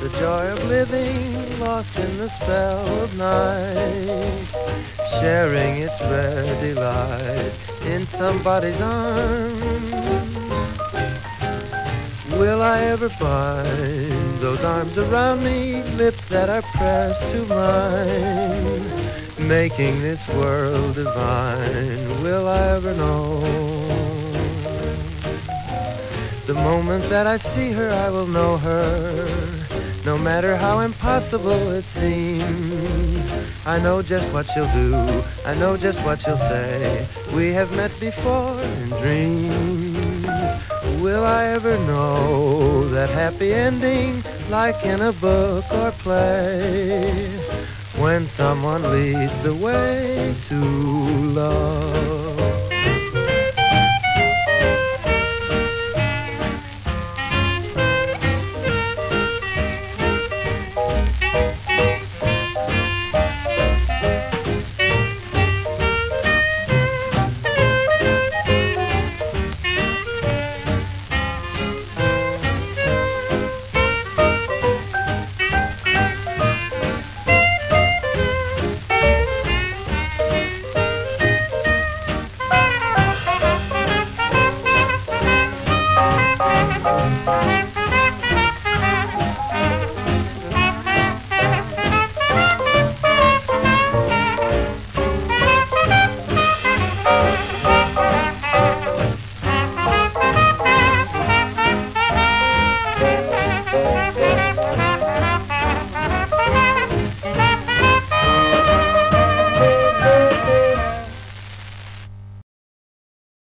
The joy of living lost in the spell of night. Sharing its rare delight in somebody's arms. Will I ever find those arms around me, lips that are pressed to mine? Making this world divine, will I ever know? Moment that I see her, I will know her. No matter how impossible it seems, I know just what she'll do. I know just what she'll say. We have met before in dreams. Will I ever know that happy ending like in a book or play? When someone leads the way to.